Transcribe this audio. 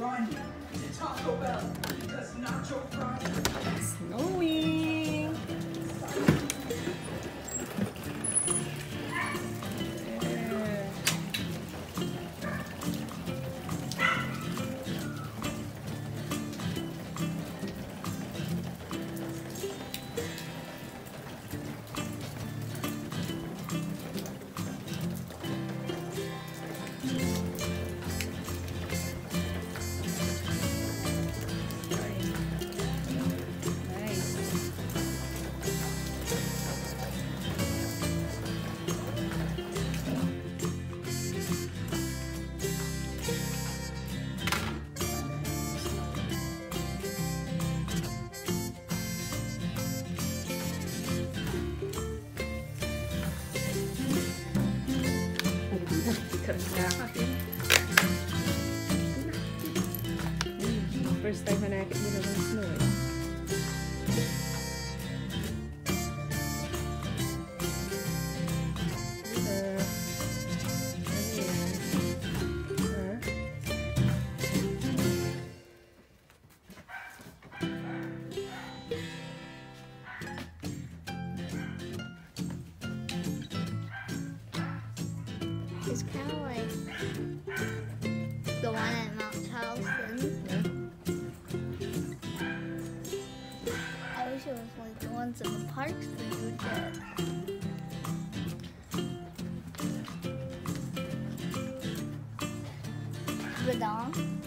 To Taco Bell because Nacho Fries. First time na nakit mo naman snow eh. Uh, It's kind of like the one at Mount Charleston. I wish it was like the ones in the parks that you would get. Badong.